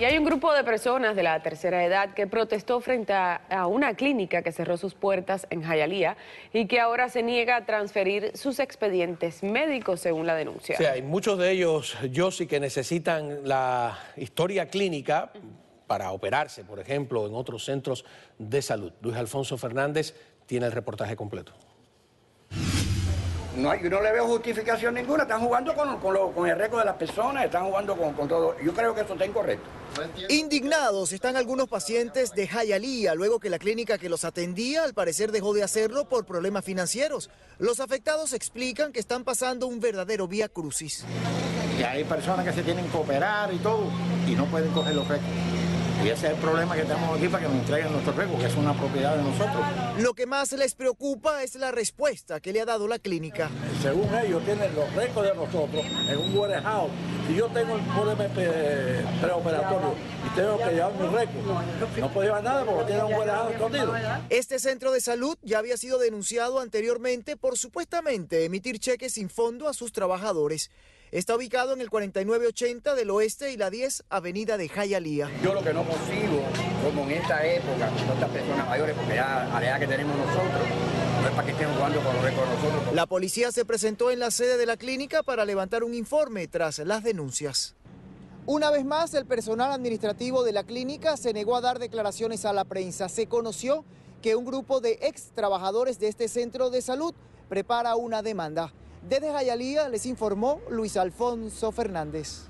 Y hay un grupo de personas de la tercera edad que protestó frente a, una clínica que cerró sus puertas en Jayalía y que ahora se niega a transferir sus expedientes médicos según la denuncia. Sí, hay muchos de ellos, sí que necesitan la historia clínica para operarse, por ejemplo, en otros centros de salud. Luis Alfonso Fernández tiene el reportaje completo. No, yo no le veo justificación ninguna. Están jugando con, el récord de las personas, están jugando con, todo. Yo creo que eso está incorrecto. Indignados están algunos pacientes de Jayalía, luego que la clínica que los atendía al parecer dejó de hacerlo por problemas financieros. Los afectados explican que están pasando un verdadero vía crucis. Y hay personas que se tienen que operar y todo, y no pueden coger los récords. Y ese es el problema que tenemos aquí para que nos entreguen nuestro récord, que es una propiedad de nosotros. Lo que más les preocupa es la respuesta que le ha dado la clínica. Según ellos, tienen los récords de nosotros en un warehouse. Si yo tengo el problema preoperatorio y tengo que llevar mi récord, no puedo llevar nada porque tiene un warehouse escondido. Este centro de salud ya había sido denunciado anteriormente por supuestamente emitir cheques sin fondo a sus trabajadores. Está ubicado en el 4980 del oeste y la 10 avenida de Jayalía. Yo lo que no consigo, como en esta época, con estas personas mayores, porque ya a la edad que tenemos nosotros, no es para que estén jugando con los nosotros. La policía se presentó en la sede de la clínica para levantar un informe tras las denuncias. Una vez más, el personal administrativo de la clínica se negó a dar declaraciones a la prensa. Se conoció que un grupo de ex trabajadores de este centro de salud prepara una demanda. Desde Jayalía les informó Luis Alfonso Fernández.